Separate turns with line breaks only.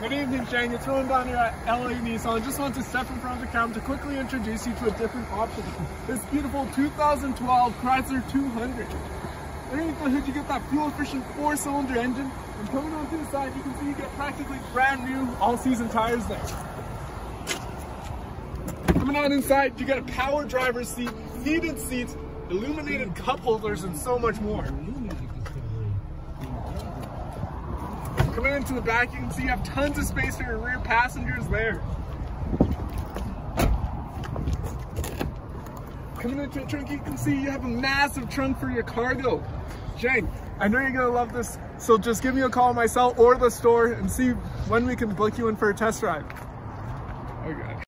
Good evening, Xiang. It's Rowan down here at LA Nissan. Just want to step in front of the camera to quickly introduce you to a different option. This beautiful 2012 Chrysler 200. Underneath the hood, you get that fuel-efficient four-cylinder engine. And coming on to the side, you can see you get practically brand new all-season tires there. Coming on inside, you get a power driver's seat, heated seats, illuminated cup holders, and so much more. Coming into the back, you can see you have tons of space for your rear passengers there. Coming into the trunk, you can see you have a massive trunk for your cargo. Xiang, I know you're gonna love this, so just give me a call myself or the store and see when we can book you in for a test drive. Oh, okay.